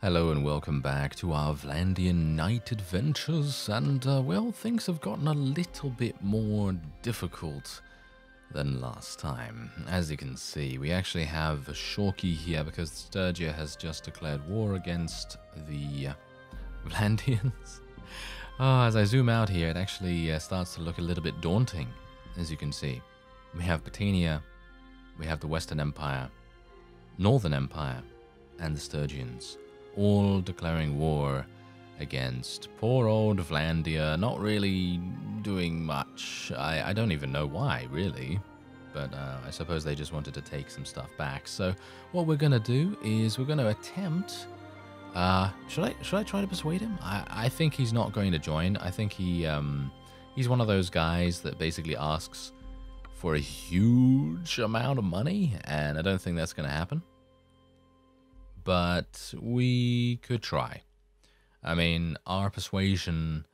Hello and welcome back to our Vlandian Knight Adventures, and uh, well, things have gotten a little bit more difficult than last time. As you can see, we actually have a Shorky here because Sturgia has just declared war against the uh, Vlandians. Oh, as I zoom out here, it actually uh, starts to look a little bit daunting, as you can see. We have Battania, we have the Western Empire, Northern Empire, and the Sturgians all declaring war against poor old Vlandia, not really doing much. I, I don't even know why, really. But uh, I suppose they just wanted to take some stuff back. So what we're going to do is we're going to attempt... Uh, should I should I try to persuade him? I, I think he's not going to join. I think he um, he's one of those guys that basically asks for a huge amount of money, and I don't think that's going to happen but we could try. I mean, our persuasion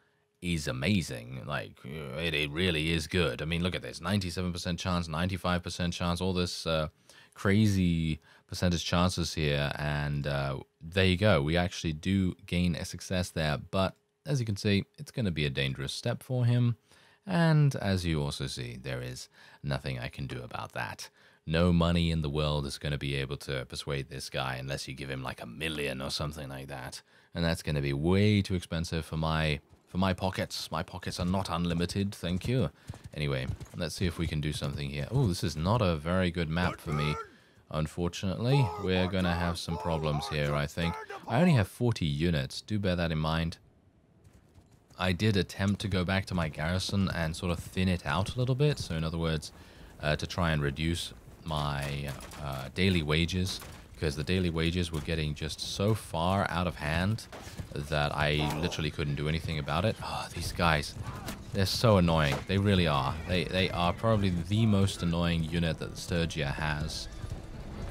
is amazing. Like, it, it really is good. I mean, look at this 97% chance, 95% chance, all this uh, crazy percentage chances here. And uh, there you go. We actually do gain a success there. But as you can see, it's going to be a dangerous step for him. And as you also see, there is nothing I can do about that no money in the world is going to be able to persuade this guy unless you give him like a million or something like that. And that's going to be way too expensive for my for my pockets. My pockets are not unlimited, thank you. Anyway, let's see if we can do something here. Oh, this is not a very good map for me. Unfortunately, we're going to have some problems here, I think. I only have 40 units. Do bear that in mind. I did attempt to go back to my garrison and sort of thin it out a little bit. So in other words, uh, to try and reduce my uh, daily wages because the daily wages were getting just so far out of hand that I literally couldn't do anything about it. Oh, these guys, they're so annoying. They really are. They, they are probably the most annoying unit that Sturgia has.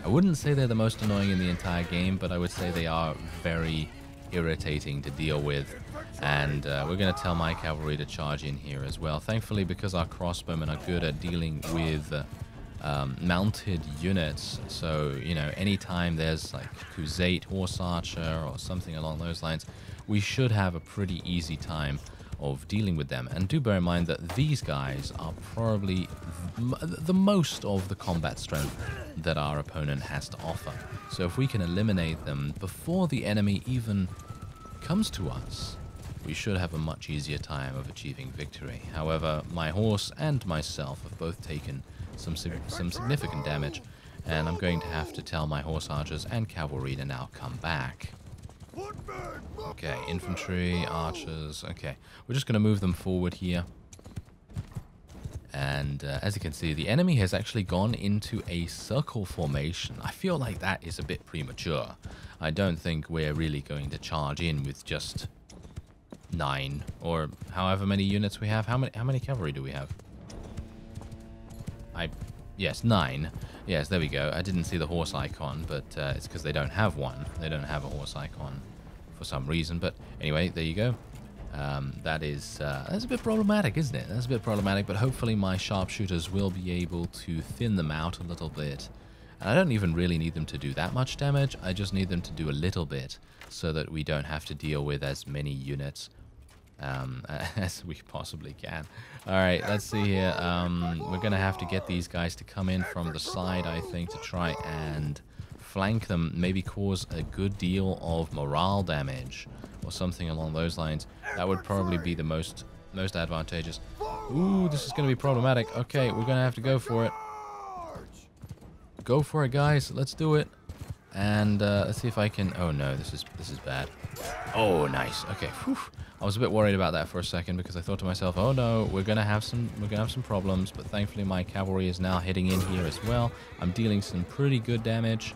I wouldn't say they're the most annoying in the entire game, but I would say they are very irritating to deal with. And uh, we're going to tell my cavalry to charge in here as well. Thankfully, because our crossbowmen are good at dealing with... Uh, um, mounted units. So, you know, anytime there's like Khuzait Horse Archer or something along those lines, we should have a pretty easy time of dealing with them. And do bear in mind that these guys are probably the most of the combat strength that our opponent has to offer. So if we can eliminate them before the enemy even comes to us, we should have a much easier time of achieving victory. However, my horse and myself have both taken some, some significant damage, and I'm going to have to tell my horse archers and cavalry to now come back. Okay, infantry, archers, okay. We're just going to move them forward here. And uh, as you can see, the enemy has actually gone into a circle formation. I feel like that is a bit premature. I don't think we're really going to charge in with just nine or however many units we have. How many how many cavalry do we have? I, yes, nine. Yes, there we go. I didn't see the horse icon, but uh, it's because they don't have one. They don't have a horse icon for some reason. But anyway, there you go. Um, that is uh, that's a bit problematic, isn't it? That's a bit problematic, but hopefully my sharpshooters will be able to thin them out a little bit. And I don't even really need them to do that much damage. I just need them to do a little bit so that we don't have to deal with as many units um, as we possibly can. All right, let's see here. Um, we're going to have to get these guys to come in from the side, I think, to try and flank them, maybe cause a good deal of morale damage or something along those lines. That would probably be the most most advantageous. Ooh, this is going to be problematic. Okay, we're going to have to go for it. Go for it, guys. Let's do it. And uh, let's see if I can... Oh, no, this is this is bad. Oh, nice. Okay, Whew. I was a bit worried about that for a second because I thought to myself, "Oh no, we're gonna have some we're gonna have some problems." But thankfully, my cavalry is now hitting in here as well. I'm dealing some pretty good damage,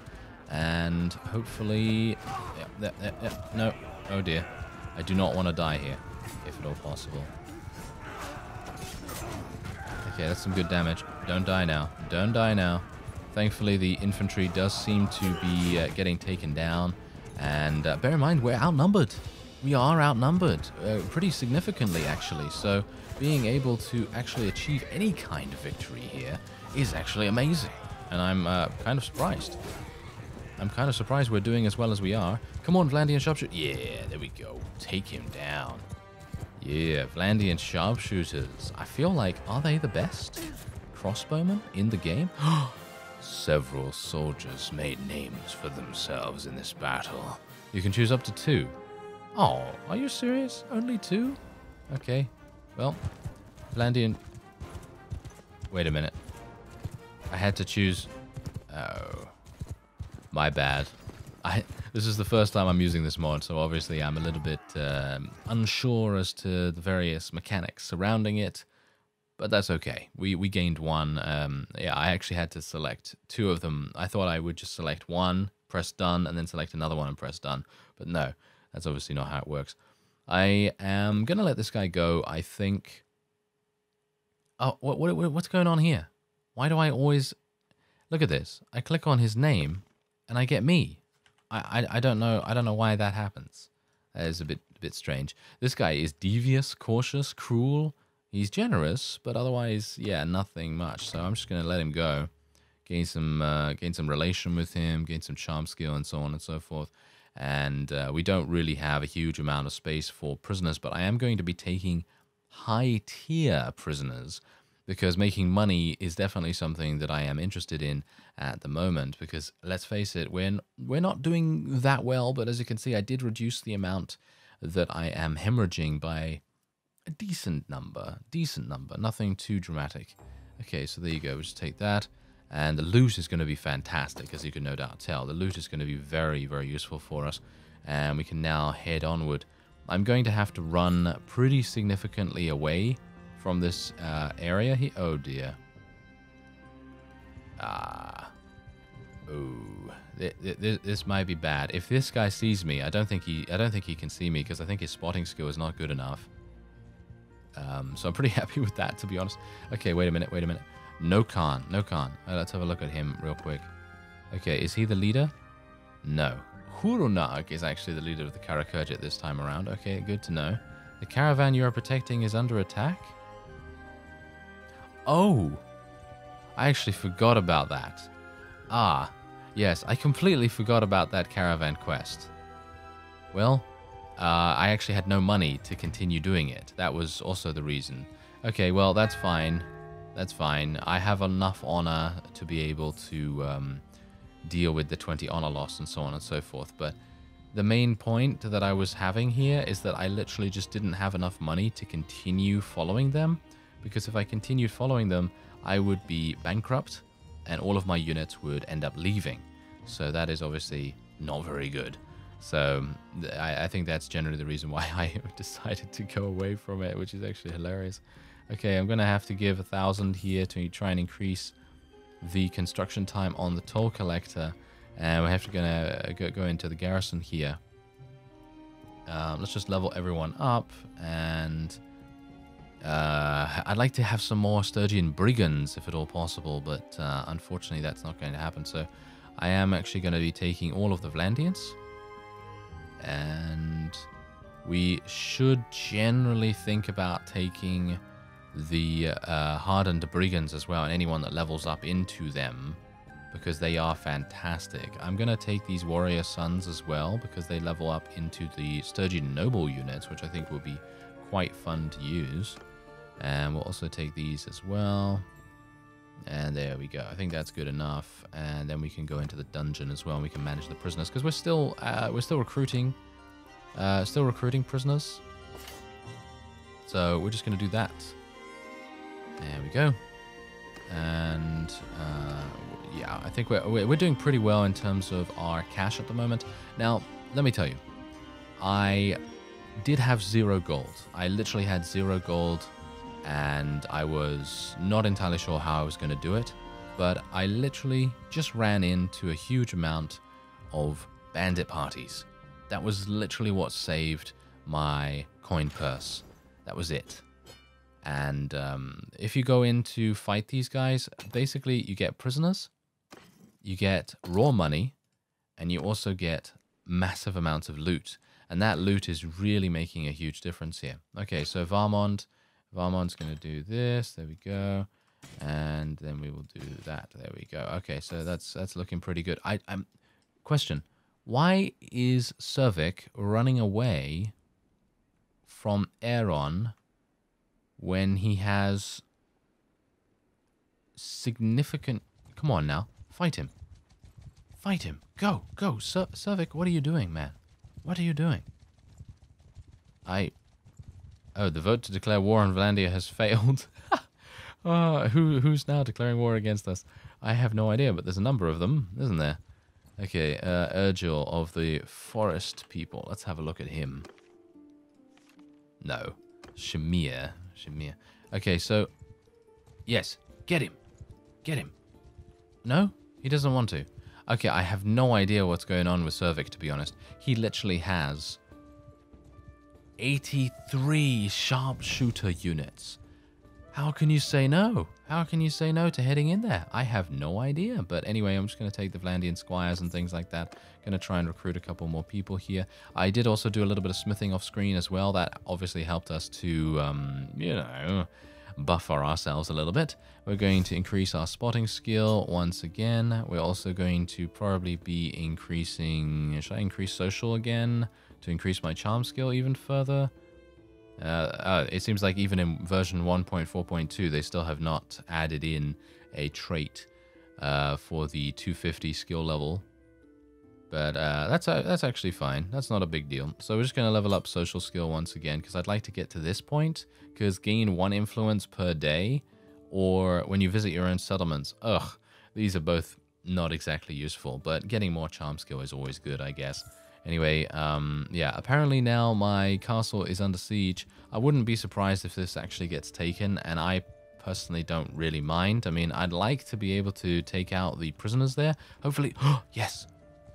and hopefully, yeah, yeah, yeah. no, oh dear, I do not want to die here, if at all possible. Okay, that's some good damage. Don't die now. Don't die now. Thankfully, the infantry does seem to be uh, getting taken down. And uh, bear in mind, we're outnumbered we are outnumbered uh, pretty significantly, actually. So being able to actually achieve any kind of victory here is actually amazing. And I'm uh, kind of surprised. I'm kind of surprised we're doing as well as we are. Come on, Vlandian Sharpshooter. Yeah, there we go. Take him down. Yeah, Vlandian Sharpshooters. I feel like, are they the best crossbowmen in the game? Several soldiers made names for themselves in this battle. You can choose up to two. Oh, are you serious? Only two? Okay. Well, Vlandian... Wait a minute. I had to choose... Oh. My bad. I This is the first time I'm using this mod, so obviously I'm a little bit um, unsure as to the various mechanics surrounding it. But that's okay. We we gained one. Um, yeah, I actually had to select two of them. I thought I would just select one, press done, and then select another one and press done. But no, that's obviously not how it works. I am going to let this guy go, I think. Oh, what, what, what's going on here? Why do I always... Look at this. I click on his name, and I get me. I, I, I don't know. I don't know why that happens. That is a bit, a bit strange. This guy is devious, cautious, cruel. He's generous, but otherwise, yeah, nothing much. So I'm just going to let him go. Gain some, uh, gain some relation with him, gain some charm skill, and so on and so forth. And uh, we don't really have a huge amount of space for prisoners, but I am going to be taking high tier prisoners because making money is definitely something that I am interested in at the moment because let's face it we're we're not doing that well but as you can see I did reduce the amount that I am hemorrhaging by a decent number decent number nothing too dramatic okay so there you go we'll just take that and the loot is going to be fantastic as you can no doubt tell the loot is going to be very very useful for us and we can now head onward I'm going to have to run pretty significantly away from this uh, area here. Oh dear. Ah. Ooh. This, this might be bad. If this guy sees me, I don't think he I don't think he can see me because I think his spotting skill is not good enough. Um, so I'm pretty happy with that, to be honest. Okay, wait a minute, wait a minute. No Khan, no Khan. Uh, let's have a look at him real quick. Okay, is he the leader? No. Hurunag is actually the leader of the Karakhergit this time around. Okay, good to know. The caravan you are protecting is under attack? Oh! I actually forgot about that. Ah, yes, I completely forgot about that caravan quest. Well, uh, I actually had no money to continue doing it. That was also the reason. Okay, well, that's fine. That's fine. I have enough honor to be able to um, deal with the 20 honor loss and so on and so forth. But the main point that I was having here is that I literally just didn't have enough money to continue following them. Because if I continued following them, I would be bankrupt and all of my units would end up leaving. So that is obviously not very good. So I, I, think that's generally the reason why I decided to go away from it, which is actually hilarious. Okay, I'm going to have to give a thousand here to try and increase the construction time on the toll collector. And we have to gonna go, go into the garrison here. Um, let's just level everyone up and uh, I'd like to have some more Sturgian brigands if at all possible, but uh, unfortunately that's not going to happen. So I am actually going to be taking all of the Vlandians. And we should generally think about taking the uh, hardened brigands as well, and anyone that levels up into them, because they are fantastic. I'm going to take these warrior sons as well, because they level up into the Sturgian noble units, which I think will be quite fun to use. And we'll also take these as well. And there we go. I think that's good enough. And then we can go into the dungeon as well. And we can manage the prisoners because we're still uh, we're still recruiting, uh, still recruiting prisoners. So we're just going to do that. There we go. And uh, yeah, I think we're, we're doing pretty well in terms of our cash at the moment. Now, let me tell you, I did have zero gold. I literally had zero gold and I was not entirely sure how I was going to do it, but I literally just ran into a huge amount of bandit parties. That was literally what saved my coin purse. That was it. And um, if you go in to fight these guys, basically you get prisoners, you get raw money, and you also get massive amounts of loot. And that loot is really making a huge difference here. Okay, so Varmond, Varmond's going to do this. There we go. And then we will do that. There we go. Okay, so that's that's looking pretty good. I, I'm question. Why is Servik running away from Aaron when he has significant... Come on now. Fight him. Fight him. Go. Go. Ser Servik, what are you doing, man? What are you doing? I... Oh, the vote to declare war on Vlandia has failed. uh, who Who's now declaring war against us? I have no idea, but there's a number of them, isn't there? Okay, uh, Urgil of the Forest People. Let's have a look at him. No. Shamir. Shamir. Okay, so... Yes, get him. Get him. No? He doesn't want to. Okay, I have no idea what's going on with Servik, to be honest. He literally has 83 sharpshooter units. How can you say no? How can you say no to heading in there? I have no idea. But anyway, I'm just going to take the Vlandian squires and things like that. Going to try and recruit a couple more people here. I did also do a little bit of smithing off screen as well. That obviously helped us to, um, you know, buffer ourselves a little bit. We're going to increase our spotting skill once again. We're also going to probably be increasing... Should I increase social again to increase my charm skill even further? Uh, uh, it seems like even in version 1.4.2, they still have not added in a trait uh, for the 250 skill level. But uh, that's uh, that's actually fine. That's not a big deal. So we're just going to level up social skill once again because I'd like to get to this point because gain one influence per day or when you visit your own settlements. Ugh, these are both not exactly useful, but getting more charm skill is always good, I guess. Anyway, um, yeah, apparently now my castle is under siege. I wouldn't be surprised if this actually gets taken, and I personally don't really mind. I mean, I'd like to be able to take out the prisoners there. Hopefully, yes,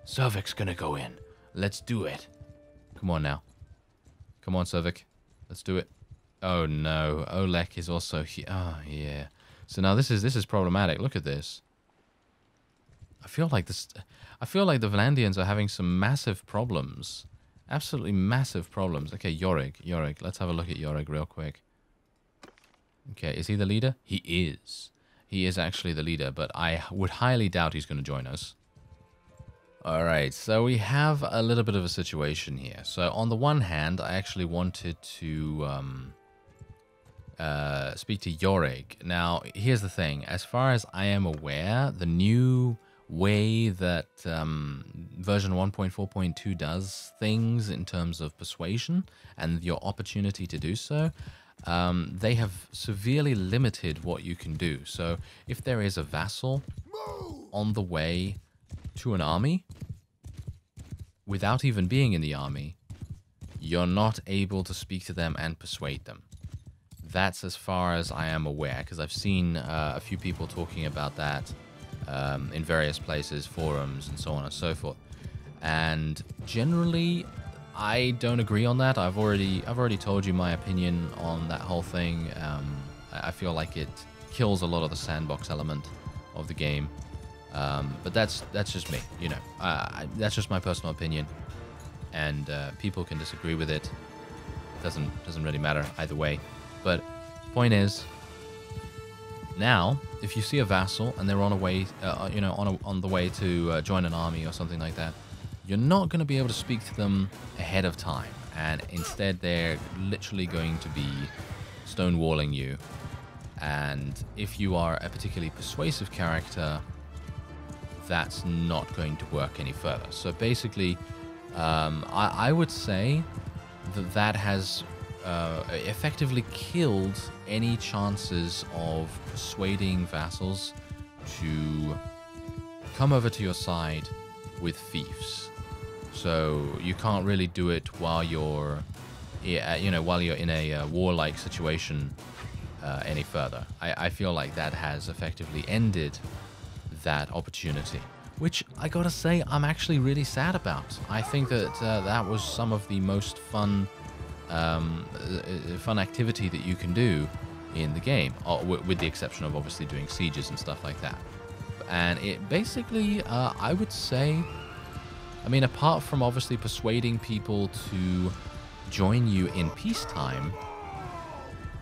Servik's gonna go in. Let's do it. Come on now. Come on, Servik. Let's do it. Oh no, Olek is also here. Oh yeah. So now this is this is problematic. Look at this. I feel like this. I feel like the Vlandians are having some massive problems. Absolutely massive problems. Okay, Yorick. Yorick. Let's have a look at Yorick real quick. Okay, is he the leader? He is. He is actually the leader, but I would highly doubt he's going to join us. All right, so we have a little bit of a situation here. So on the one hand, I actually wanted to um, uh, speak to Yorick. Now, here's the thing. As far as I am aware, the new way that um, version 1.4.2 does things in terms of persuasion and your opportunity to do so, um, they have severely limited what you can do. So if there is a vassal on the way to an army without even being in the army, you're not able to speak to them and persuade them. That's as far as I am aware, because I've seen uh, a few people talking about that um, in various places, forums, and so on and so forth. And generally, I don't agree on that. I've already I've already told you my opinion on that whole thing. Um, I feel like it kills a lot of the sandbox element of the game. Um, but that's that's just me, you know. Uh, that's just my personal opinion, and uh, people can disagree with it. Doesn't doesn't really matter either way. But point is, now if you see a vassal and they're on a way, uh, you know, on a, on the way to uh, join an army or something like that, you're not going to be able to speak to them ahead of time, and instead they're literally going to be stonewalling you. And if you are a particularly persuasive character, that's not going to work any further. So basically, um, I, I, would say that that has uh, effectively killed any chances of persuading vassals to come over to your side with fiefs. So you can't really do it while you're, you know, while you're in a uh, warlike situation uh, any further. I, I feel like that has effectively ended that opportunity, which I gotta say, I'm actually really sad about. I think that uh, that was some of the most fun, um, uh, fun activity that you can do in the game, uh, with the exception of obviously doing sieges and stuff like that. And it basically, uh, I would say, I mean, apart from obviously persuading people to join you in peacetime,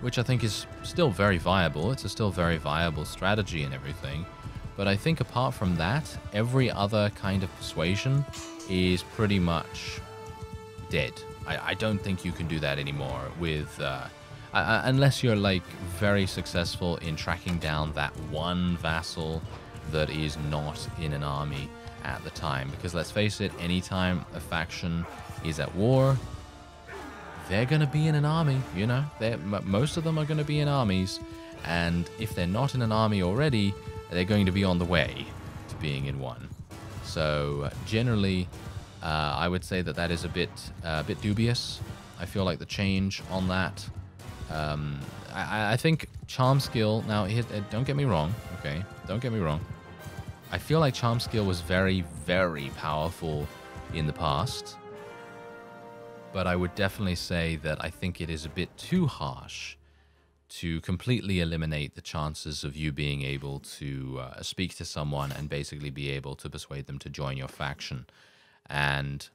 which I think is still very viable, it's a still very viable strategy and everything. But I think apart from that, every other kind of persuasion is pretty much dead. I, I don't think you can do that anymore with. Uh, uh, unless you're like very successful in tracking down that one vassal that is not in an army at the time. Because let's face it, anytime a faction is at war, they're going to be in an army, you know? They're, most of them are going to be in armies. And if they're not in an army already, they're going to be on the way to being in one. So uh, generally, uh, I would say that that is a bit, uh, a bit dubious. I feel like the change on that. Um, I, I, think charm skill. Now, uh, don't get me wrong. Okay, don't get me wrong. I feel like charm skill was very, very powerful in the past. But I would definitely say that I think it is a bit too harsh to completely eliminate the chances of you being able to uh, speak to someone and basically be able to persuade them to join your faction. And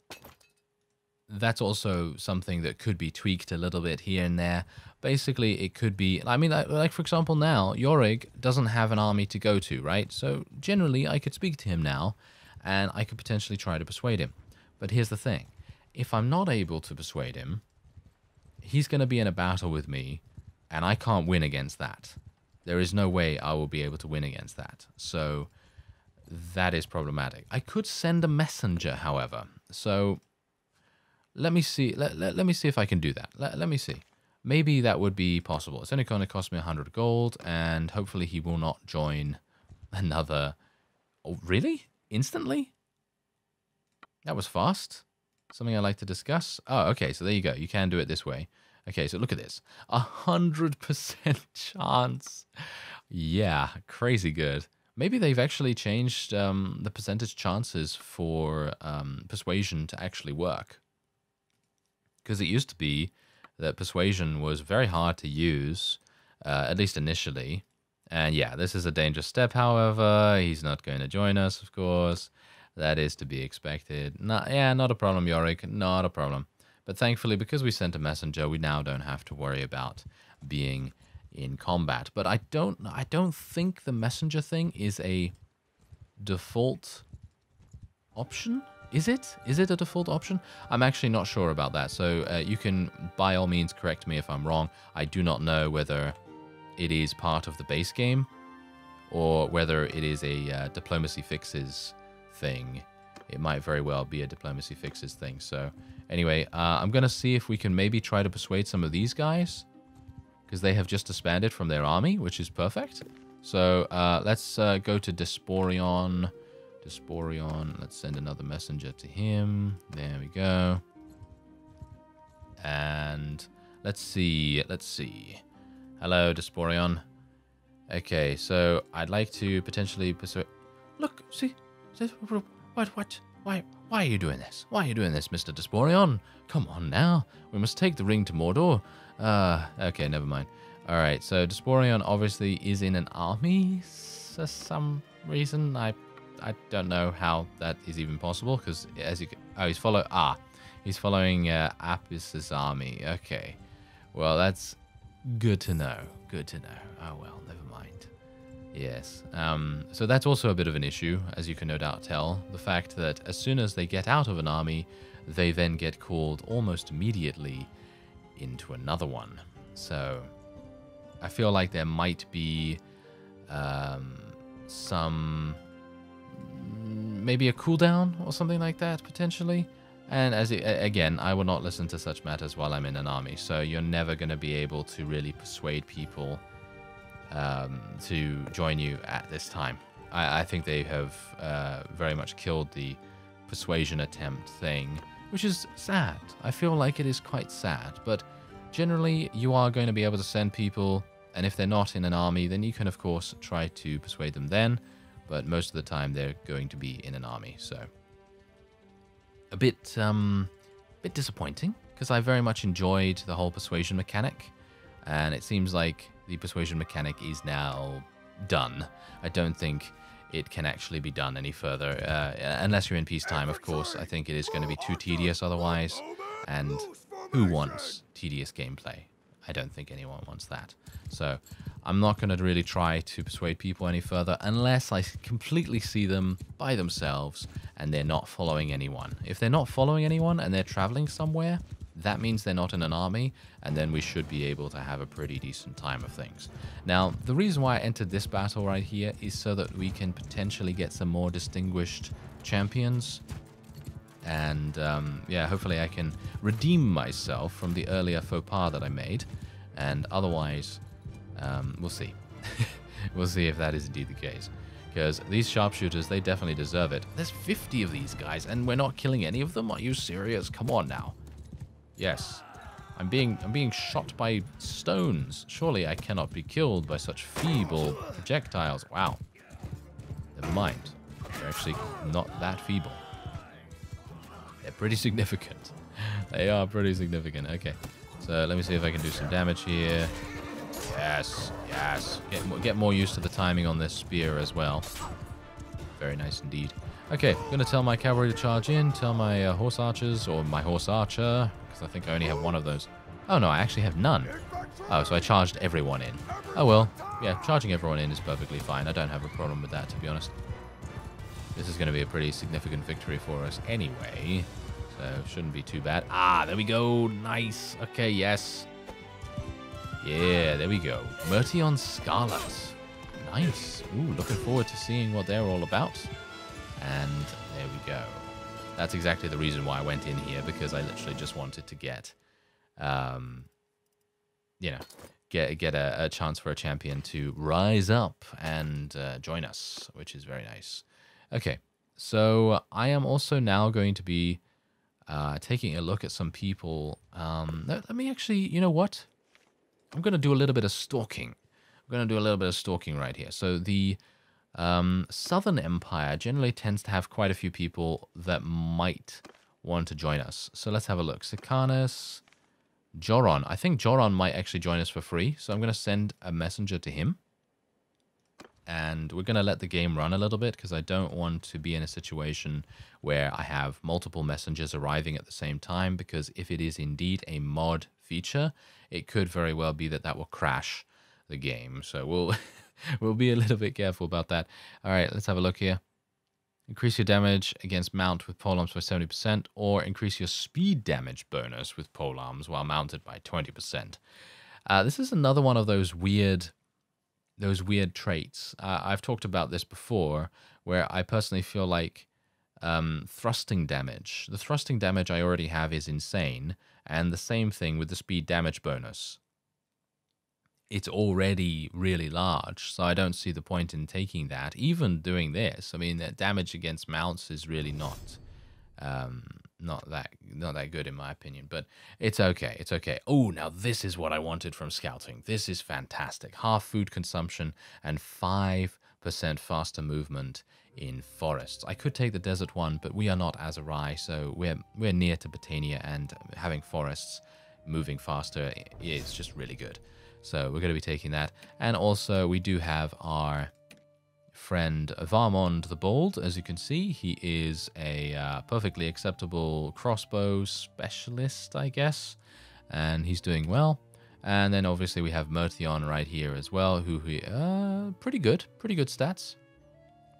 that's also something that could be tweaked a little bit here and there. Basically, it could be, I mean, like, like for example, now, Yorick doesn't have an army to go to, right? So generally, I could speak to him now, and I could potentially try to persuade him. But here's the thing. If I'm not able to persuade him, he's going to be in a battle with me and I can't win against that. There is no way I will be able to win against that. So that is problematic. I could send a messenger, however. So let me see. Let, let, let me see if I can do that. Let, let me see. Maybe that would be possible. It's only going to cost me 100 gold, and hopefully he will not join another... Oh, really? Instantly? That was fast. Something I like to discuss. Oh, okay. So there you go. You can do it this way. Okay, so look at this. A hundred percent chance. Yeah, crazy good. Maybe they've actually changed um, the percentage chances for um, persuasion to actually work. Because it used to be that persuasion was very hard to use, uh, at least initially. And yeah, this is a dangerous step, however. He's not going to join us, of course. That is to be expected. Not, yeah, not a problem, Yorick. Not a problem. But thankfully, because we sent a messenger, we now don't have to worry about being in combat. But I don't I don't think the messenger thing is a default option. Is it? Is it a default option? I'm actually not sure about that. So uh, you can, by all means, correct me if I'm wrong. I do not know whether it is part of the base game or whether it is a uh, diplomacy fixes thing. It might very well be a diplomacy fixes thing. So Anyway, uh, I'm going to see if we can maybe try to persuade some of these guys. Because they have just disbanded from their army, which is perfect. So uh, let's uh, go to Desporion. Desporion. Let's send another messenger to him. There we go. And let's see. Let's see. Hello, Desporion. Okay, so I'd like to potentially persuade... Look, see? What, what? Why, why are you doing this? Why are you doing this, Mr. Desporion? Come on now. We must take the ring to Mordor. Uh, okay, never mind. All right, so Desporion obviously is in an army for some reason. I I don't know how that is even possible because as you oh he's follow ah he's following uh, Appis's army. Okay, well that's good to know. Good to know. Oh well, never Yes. Um, so that's also a bit of an issue, as you can no doubt tell. The fact that as soon as they get out of an army, they then get called almost immediately into another one. So I feel like there might be um, some maybe a cooldown or something like that potentially. And as it, again, I will not listen to such matters while I'm in an army, so you're never going to be able to really persuade people um, to join you at this time. I, I think they have uh, very much killed the persuasion attempt thing, which is sad. I feel like it is quite sad, but generally you are going to be able to send people, and if they're not in an army, then you can of course try to persuade them then, but most of the time they're going to be in an army, so a bit um, bit disappointing because I very much enjoyed the whole persuasion mechanic, and it seems like the persuasion mechanic is now done. I don't think it can actually be done any further, uh, unless you're in peacetime, of course. I think it is going to be too tedious otherwise, and who wants tedious gameplay? I don't think anyone wants that. So I'm not going to really try to persuade people any further unless I completely see them by themselves and they're not following anyone. If they're not following anyone and they're traveling somewhere, that means they're not in an army, and then we should be able to have a pretty decent time of things. Now, the reason why I entered this battle right here is so that we can potentially get some more distinguished champions. And um, yeah, hopefully I can redeem myself from the earlier faux pas that I made. And otherwise, um, we'll see. we'll see if that is indeed the case. Because these sharpshooters, they definitely deserve it. There's 50 of these guys, and we're not killing any of them? Are you serious? Come on now. Yes. I'm being I'm being shot by stones. Surely I cannot be killed by such feeble projectiles. Wow. Never mind. They're actually not that feeble. They're pretty significant. they are pretty significant. Okay. So let me see if I can do some damage here. Yes, yes. Get, get more used to the timing on this spear as well. Very nice indeed. Okay, I'm going to tell my cavalry to charge in, tell my uh, horse archers, or my horse archer, because I think I only have one of those. Oh no, I actually have none. Oh, so I charged everyone in. Oh well, yeah, charging everyone in is perfectly fine. I don't have a problem with that, to be honest. This is going to be a pretty significant victory for us anyway, so shouldn't be too bad. Ah, there we go. Nice. Okay, yes. Yeah, there we go. Meteor Scarlet. Nice. Ooh, looking forward to seeing what they're all about. And there we go. That's exactly the reason why I went in here, because I literally just wanted to get, um, you know, get get a, a chance for a champion to rise up and uh, join us, which is very nice. Okay, so I am also now going to be uh, taking a look at some people. Um, let, let me actually, you know what? I'm going to do a little bit of stalking. I'm going to do a little bit of stalking right here. So the um, Southern Empire generally tends to have quite a few people that might want to join us. So let's have a look. Sicanus, Joron. I think Joron might actually join us for free. So I'm going to send a messenger to him. And we're going to let the game run a little bit because I don't want to be in a situation where I have multiple messengers arriving at the same time. Because if it is indeed a mod feature, it could very well be that that will crash the game. So we'll we'll be a little bit careful about that. All right, let's have a look here. Increase your damage against mount with polearms by 70%, or increase your speed damage bonus with polearms while mounted by 20%. Uh, this is another one of those weird, those weird traits. Uh, I've talked about this before, where I personally feel like um, thrusting damage. The thrusting damage I already have is insane, and the same thing with the speed damage bonus it's already really large, so I don't see the point in taking that. Even doing this, I mean, that damage against mounts is really not, um, not that not that good in my opinion. But it's okay. It's okay. Oh, now this is what I wanted from scouting. This is fantastic. Half food consumption and five percent faster movement in forests. I could take the desert one, but we are not Aserai, so we're we're near to Battania, and having forests moving faster is just really good. So we're going to be taking that. And also we do have our friend Varmond the Bold. As you can see, he is a uh, perfectly acceptable crossbow specialist, I guess. And he's doing well. And then obviously we have Mertion right here as well, who uh, pretty good, pretty good stats.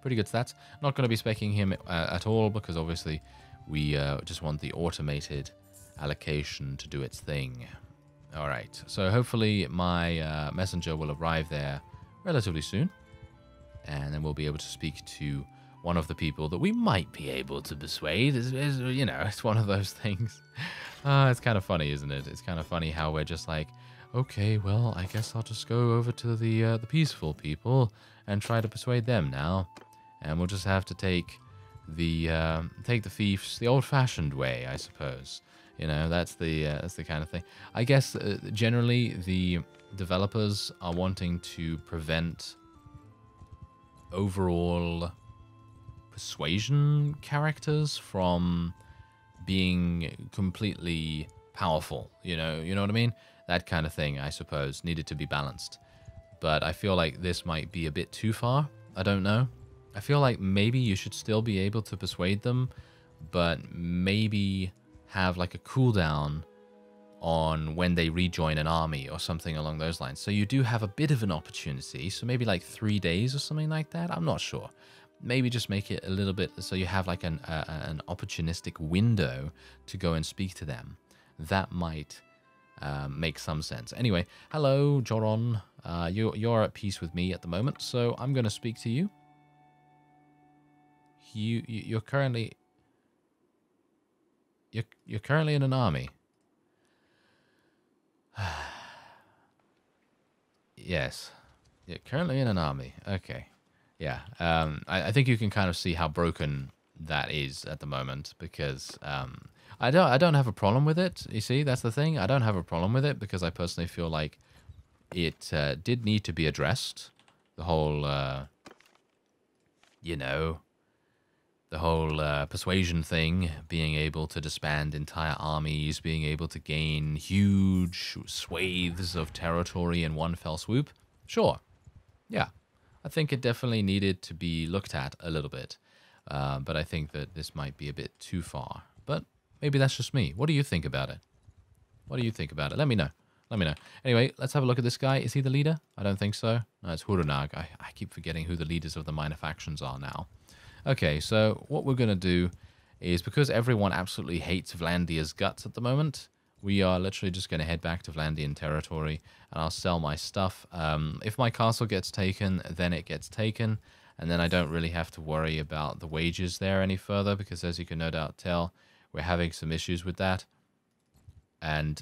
Pretty good stats. Not going to be specking him uh, at all because obviously we uh, just want the automated allocation to do its thing. All right. So hopefully my uh, messenger will arrive there relatively soon. And then we'll be able to speak to one of the people that we might be able to persuade. It's, you know, it's one of those things. Uh, it's kind of funny, isn't it? It's kind of funny how we're just like, okay, well, I guess I'll just go over to the uh, the peaceful people and try to persuade them now. And we'll just have to take the uh, take the thieves the old-fashioned way, I suppose. You know, that's the uh, that's the kind of thing. I guess uh, generally the developers are wanting to prevent overall persuasion characters from being completely powerful. You know, you know what I mean? That kind of thing, I suppose, needed to be balanced. But I feel like this might be a bit too far. I don't know. I feel like maybe you should still be able to persuade them, but maybe have like a cooldown on when they rejoin an army or something along those lines. So you do have a bit of an opportunity. So maybe like three days or something like that. I'm not sure. Maybe just make it a little bit so you have like an uh, an opportunistic window to go and speak to them. That might um, make some sense. Anyway, hello, Joron. Uh, you, you're at peace with me at the moment, so I'm going to speak to you. You, you're currently you're, you're currently in an army. yes. You're currently in an army. Okay. Yeah. Um, I, I, think you can kind of see how broken that is at the moment because um, I don't I don't have a problem with it. You see, that's the thing. I don't have a problem with it because I personally feel like it uh, did need to be addressed. The whole, uh, you know, the whole uh, persuasion thing, being able to disband entire armies, being able to gain huge swathes of territory in one fell swoop. Sure. Yeah. I think it definitely needed to be looked at a little bit. Uh, but I think that this might be a bit too far. But maybe that's just me. What do you think about it? What do you think about it? Let me know. Let me know. Anyway, let's have a look at this guy. Is he the leader? I don't think so. No, it's Hurunag. I, I keep forgetting who the leaders of the minor factions are now. Okay, so what we're going to do is because everyone absolutely hates Vlandia's guts at the moment, we are literally just going to head back to Vlandian territory and I'll sell my stuff. Um, if my castle gets taken, then it gets taken. And then I don't really have to worry about the wages there any further because as you can no doubt tell, we're having some issues with that. And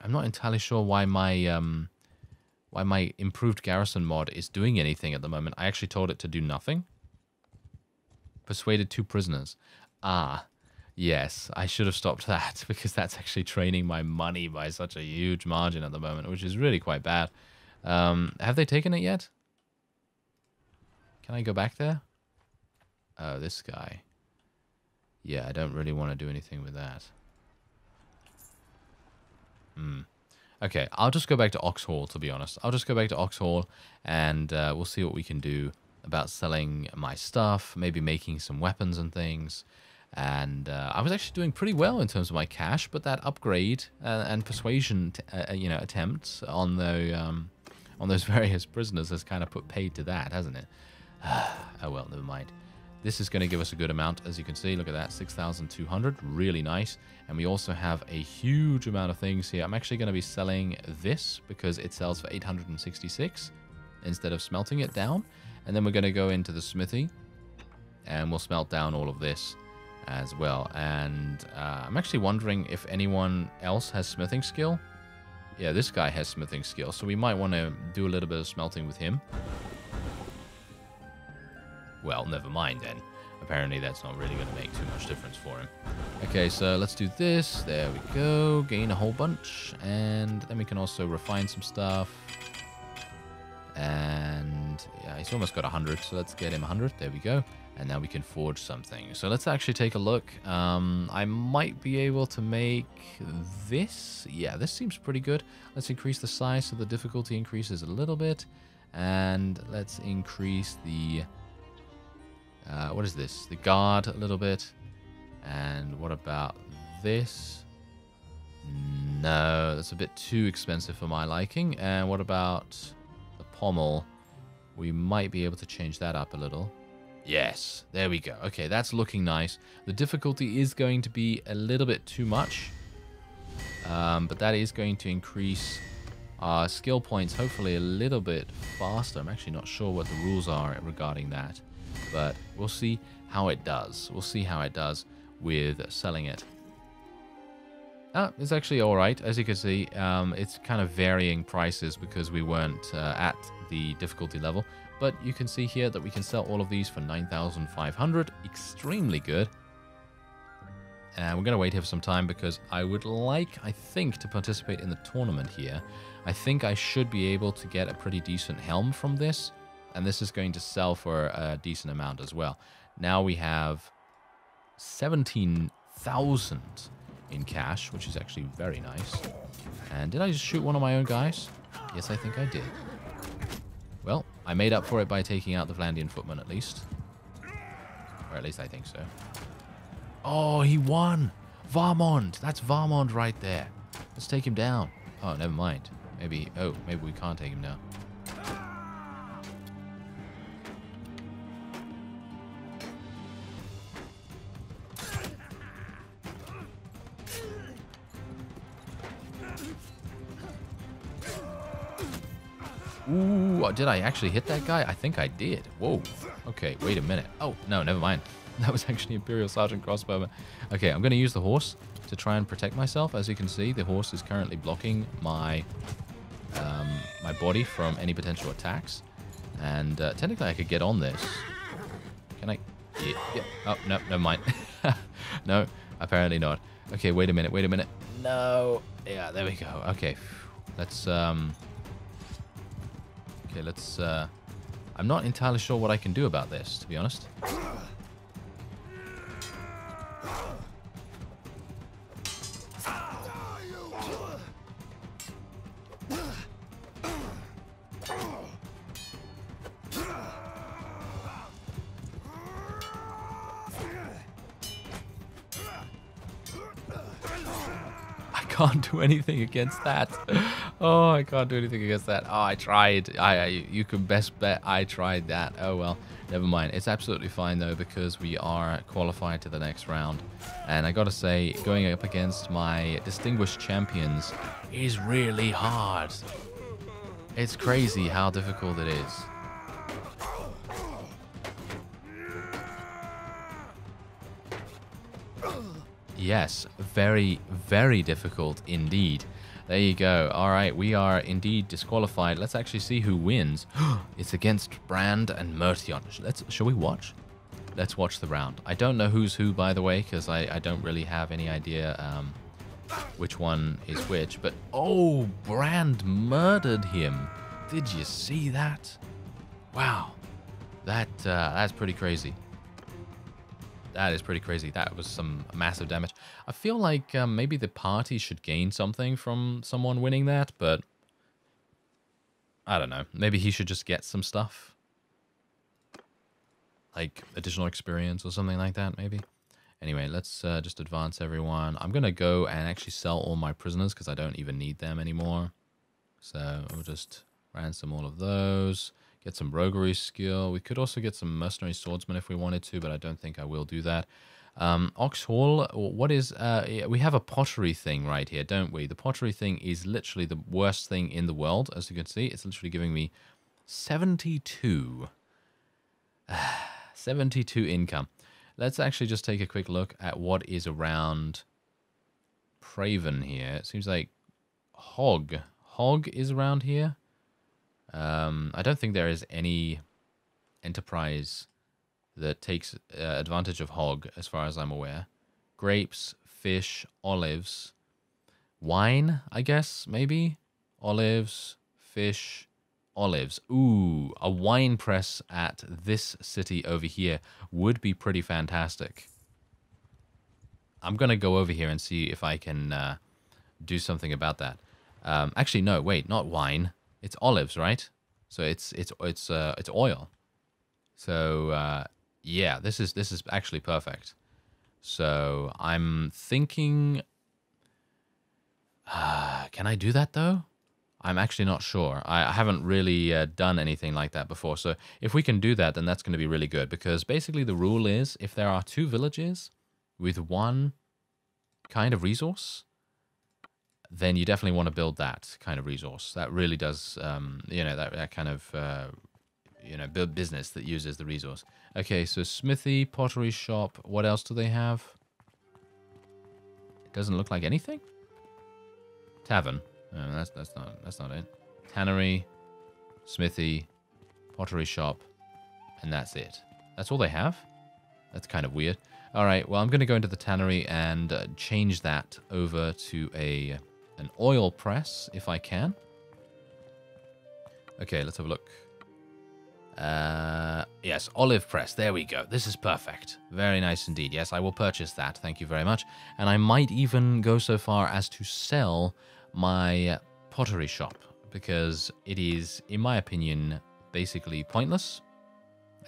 I'm not entirely sure why my um, why my improved garrison mod is doing anything at the moment. I actually told it to do nothing. Persuaded two prisoners. Ah, yes, I should have stopped that because that's actually training my money by such a huge margin at the moment, which is really quite bad. Um, have they taken it yet? Can I go back there? Oh, this guy. Yeah, I don't really want to do anything with that. Hmm. Okay, I'll just go back to Ocs Hall, to be honest. I'll just go back to Ocs Hall, and uh, we'll see what we can do about selling my stuff, maybe making some weapons and things. And uh, I was actually doing pretty well in terms of my cash, but that upgrade uh, and persuasion, uh, you know, attempts on the um, on those various prisoners has kind of put paid to that, hasn't it? oh well, never mind. This is going to give us a good amount, as you can see. Look at that, 6,200. Really nice. And we also have a huge amount of things here. I'm actually going to be selling this because it sells for 866 instead of smelting it down. And then we're going to go into the smithy and we'll smelt down all of this as well. And uh, I'm actually wondering if anyone else has smithing skill. Yeah, this guy has smithing skill, so we might want to do a little bit of smelting with him. Well, never mind then. Apparently that's not really going to make too much difference for him. Okay, so let's do this. There we go. Gain a whole bunch. And then we can also refine some stuff. And yeah, he's almost got 100, so let's get him 100. There we go. And now we can forge something. So let's actually take a look. Um, I might be able to make this. Yeah, this seems pretty good. Let's increase the size so the difficulty increases a little bit. And let's increase the... Uh, what is this? The guard a little bit. And what about this? No, that's a bit too expensive for my liking. And what about the pommel, we might be able to change that up a little. Yes, there we go. Okay, that's looking nice. The difficulty is going to be a little bit too much, um, but that is going to increase our skill points hopefully a little bit faster. I'm actually not sure what the rules are regarding that, but we'll see how it does. We'll see how it does with selling it. Ah, it's actually all right. As you can see, um, it's kind of varying prices because we weren't uh, at the difficulty level. But you can see here that we can sell all of these for 9,500. Extremely good. And we're going to wait here for some time because I would like, I think, to participate in the tournament here. I think I should be able to get a pretty decent helm from this. And this is going to sell for a decent amount as well. Now we have 17,000 in cash, which is actually very nice. And did I just shoot one of my own guys? Yes, I think I did. Well, I made up for it by taking out the Vlandian footman at least. Or at least I think so. Oh, he won! Varmond! That's Varmond right there. Let's take him down. Oh, never mind. Maybe, oh, maybe we can't take him down. Ooh, did I actually hit that guy? I think I did. Whoa. Okay, wait a minute. Oh, no, never mind. That was actually Imperial Sergeant Crossbowman. Okay, I'm going to use the horse to try and protect myself. As you can see, the horse is currently blocking my um, my body from any potential attacks. And uh, technically, I could get on this. Can I? Yeah, yeah. Oh, no, never mind. no, apparently not. Okay, wait a minute, wait a minute. No. Yeah, there we go. Okay, let's... um. Okay, let's... Uh, I'm not entirely sure what I can do about this, to be honest. I can't do anything against that. Oh, I can't do anything against that. Oh, I tried. I, I You can best bet I tried that. Oh, well, never mind. It's absolutely fine, though, because we are qualified to the next round. And I gotta say, going up against my distinguished champions is really hard. It's crazy how difficult it is. Yes, very, very difficult indeed. There you go. All right, we are indeed disqualified. Let's actually see who wins. it's against Brand and Mertion. Let's, shall we watch? Let's watch the round. I don't know who's who, by the way, because I, I don't really have any idea um, which one is which. But, oh, Brand murdered him. Did you see that? Wow. That uh, That's pretty crazy. That is pretty crazy. That was some massive damage. I feel like um, maybe the party should gain something from someone winning that, but I don't know. Maybe he should just get some stuff. Like additional experience or something like that, maybe. Anyway, let's uh, just advance everyone. I'm going to go and actually sell all my prisoners because I don't even need them anymore. So we'll just ransom all of those. Get some roguery skill. We could also get some mercenary swordsman if we wanted to, but I don't think I will do that. Um, Ocs Hall, what is... Uh, we have a pottery thing right here, don't we? The pottery thing is literally the worst thing in the world, as you can see. It's literally giving me 72. 72 income. Let's actually just take a quick look at what is around Praven here. It seems like Hog. Hog is around here. Um, I don't think there is any enterprise that takes uh, advantage of hog, as far as I'm aware. Grapes, fish, olives, wine, I guess, maybe? Olives, fish, olives. Ooh, a wine press at this city over here would be pretty fantastic. I'm going to go over here and see if I can uh, do something about that. Um, actually, no, wait, not wine. It's olives, right? So it's it's it's uh, it's oil. So uh, yeah, this is this is actually perfect. So I'm thinking, uh, can I do that though? I'm actually not sure. I, I haven't really uh, done anything like that before. So if we can do that, then that's going to be really good because basically the rule is if there are two villages with one kind of resource, then you definitely want to build that kind of resource. That really does, um, you know, that, that kind of, uh, you know, build business that uses the resource. Okay, so smithy, pottery shop. What else do they have? It doesn't look like anything. Tavern. Uh, that's that's not that's not it. Tannery, smithy, pottery shop, and that's it. That's all they have. That's kind of weird. All right, well, I'm going to go into the tannery and uh, change that over to a an oil press if I can. Okay, let's have a look. Uh, yes, olive press. There we go. This is perfect. Very nice indeed. Yes, I will purchase that. Thank you very much. And I might even go so far as to sell my pottery shop because it is, in my opinion, basically pointless.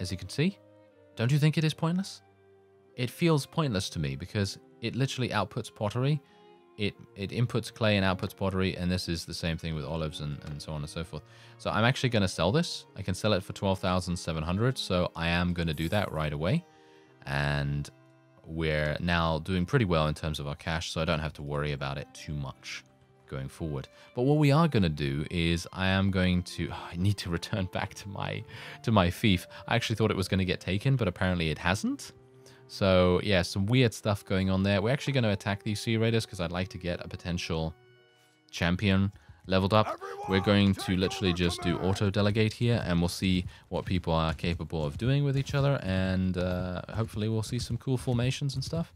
As you can see. Don't you think it is pointless? It feels pointless to me because it literally outputs pottery it it inputs clay and outputs pottery, and this is the same thing with olives and, and so on and so forth. So I'm actually going to sell this. I can sell it for 12,700, so I am going to do that right away. And we're now doing pretty well in terms of our cash, so I don't have to worry about it too much going forward. But what we are going to do is I am going to oh, I need to return back to my to my fief. I actually thought it was going to get taken, but apparently it hasn't. So yeah, some weird stuff going on there. We're actually going to attack these sea raiders because I'd like to get a potential champion leveled up. We're going to literally just do auto delegate here and we'll see what people are capable of doing with each other and uh, hopefully we'll see some cool formations and stuff.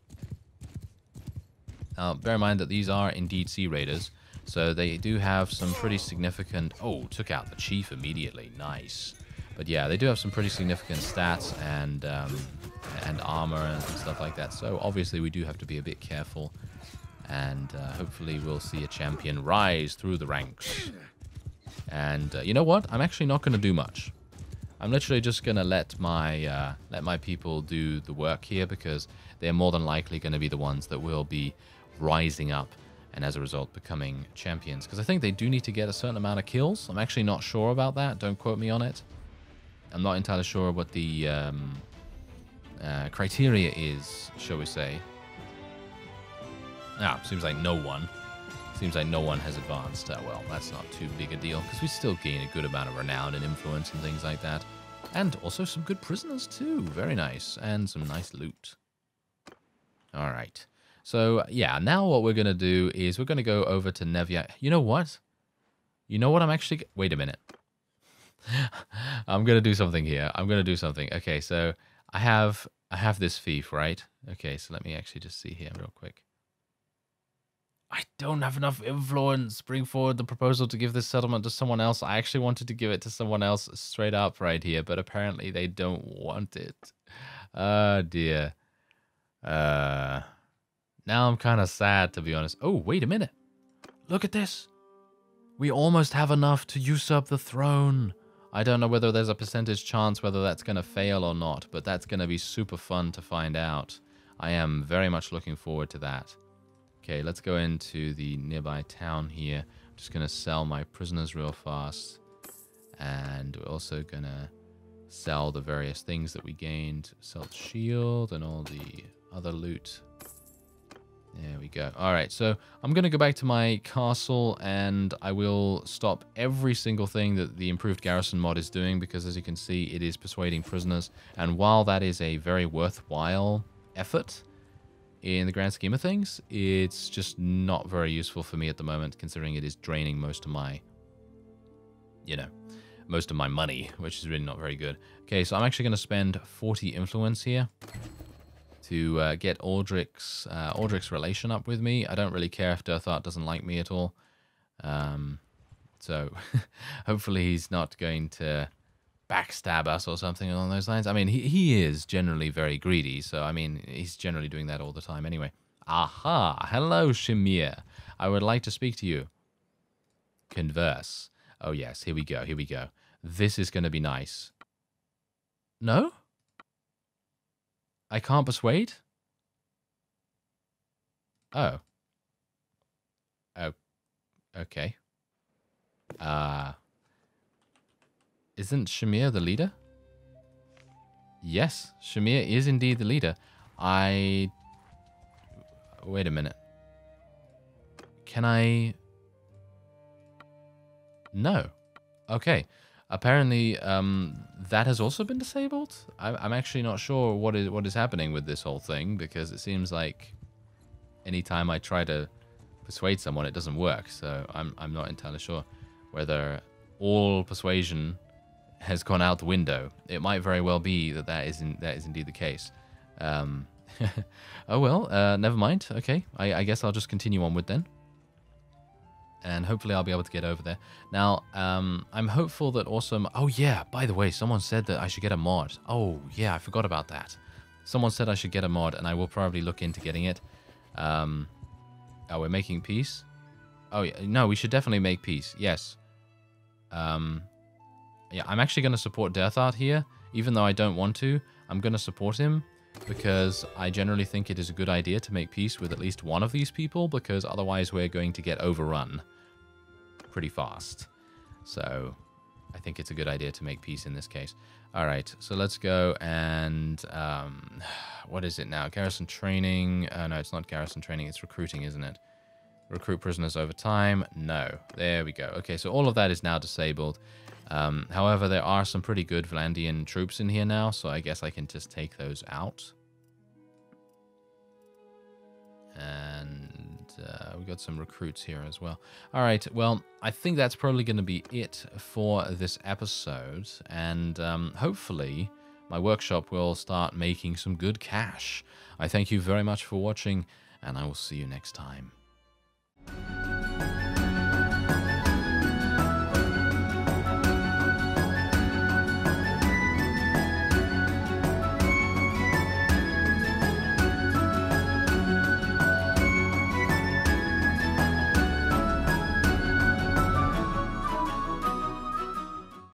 Now, bear in mind that these are indeed sea raiders, so they do have some pretty significant... Oh, took out the chief immediately. Nice. But yeah, they do have some pretty significant stats and um, and armor and stuff like that. So obviously we do have to be a bit careful. And uh, hopefully we'll see a champion rise through the ranks. And uh, you know what? I'm actually not going to do much. I'm literally just going to let my uh, let my people do the work here because they're more than likely going to be the ones that will be rising up and as a result becoming champions. Because I think they do need to get a certain amount of kills. I'm actually not sure about that. Don't quote me on it. I'm not entirely sure what the um, uh, criteria is, shall we say. Ah, seems like no one. Seems like no one has advanced. Uh, well, that's not too big a deal, because we still gain a good amount of renown and influence and things like that. And also some good prisoners, too. Very nice. And some nice loot. All right. So, yeah, now what we're going to do is we're going to go over to Nevia. You know what? You know what I'm actually... Wait a minute. I'm gonna do something here. I'm gonna do something. Okay, so I have I have this fief, right? Okay, so let me actually just see here real quick. I don't have enough influence. Bring forward the proposal to give this settlement to someone else. I actually wanted to give it to someone else straight up right here, but apparently they don't want it. Oh dear. Uh now I'm kind of sad to be honest. Oh, wait a minute. Look at this. We almost have enough to usurp the throne. I don't know whether there's a percentage chance whether that's going to fail or not, but that's going to be super fun to find out. I am very much looking forward to that. Okay, let's go into the nearby town here. I'm just going to sell my prisoners real fast. And we're also going to sell the various things that we gained. Sell the shield and all the other loot there we go. All right, so I'm going to go back to my castle and I will stop every single thing that the improved garrison mod is doing because as you can see, it is persuading prisoners. And while that is a very worthwhile effort in the grand scheme of things, it's just not very useful for me at the moment considering it is draining most of my, you know, most of my money, which is really not very good. Okay, so I'm actually going to spend 40 influence here to uh, get Aldrich's, uh, Aldrich's relation up with me. I don't really care if Derthert doesn't like me at all. Um, so hopefully he's not going to backstab us or something along those lines. I mean, he, he is generally very greedy, so I mean, he's generally doing that all the time anyway. Aha! Hello, Shamir. I would like to speak to you. Converse. Oh, yes, here we go, here we go. This is going to be nice. No? I can't persuade? Oh. Oh. Okay. Uh. Isn't Shamir the leader? Yes, Shamir is indeed the leader. I... Wait a minute. Can I... No. Okay. Apparently, um, that has also been disabled. I, am actually not sure what is what is happening with this whole thing because it seems like anytime I try to persuade someone, it doesn't work. So I'm I'm not entirely sure whether all persuasion has gone out the window. It might very well be that that is in, that is indeed the case. Um, oh well, uh, never mind. Okay, I, I guess I'll just continue on with then and hopefully I'll be able to get over there. Now, um, I'm hopeful that also... Oh, yeah, by the way, someone said that I should get a mod. Oh, yeah, I forgot about that. Someone said I should get a mod, and I will probably look into getting it. Um, oh, we're making peace? Oh, yeah, no, we should definitely make peace. Yes. Um, yeah, I'm actually going to support Derthert here, even though I don't want to. I'm going to support him because I generally think it is a good idea to make peace with at least one of these people because otherwise we're going to get overrun pretty fast. So I think it's a good idea to make peace in this case. All right, so let's go and um, what is it now? Garrison training. Uh, no, it's not garrison training. It's recruiting, isn't it? Recruit prisoners over time. No. There we go. Okay, so all of that is now disabled. Um, however, there are some pretty good Vlandian troops in here now, so I guess I can just take those out. And uh, we got some recruits here as well. All right, well, I think that's probably going to be it for this episode. And um, hopefully my workshop will start making some good cash. I thank you very much for watching, and I will see you next time.